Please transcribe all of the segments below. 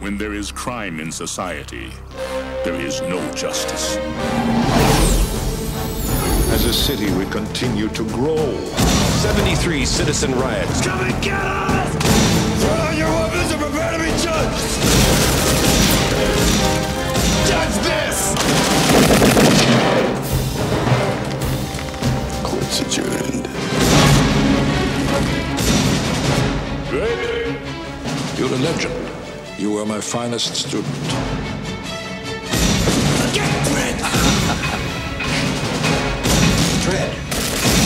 When there is crime in society, there is no justice. As a city, we continue to grow. 73 citizen riots. Come and get us! Throw down your weapons and prepare to be judged! Judge this! Court's adjourned. You're a legend. You were my finest student. Get Red! Dredd.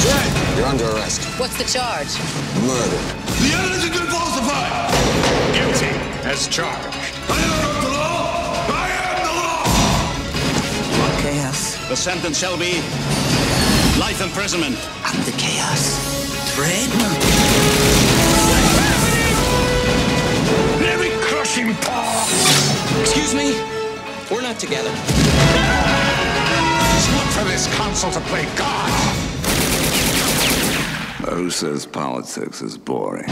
Dredd! You're under arrest. What's the charge? Murder. The evidence has been falsified! Guilty as charged. I am the law! I am the law! Chaos. The sentence shall be life imprisonment. I'm the chaos. Dredd? Excuse me? We're not together. It's not for this council to play God. Who says politics is boring?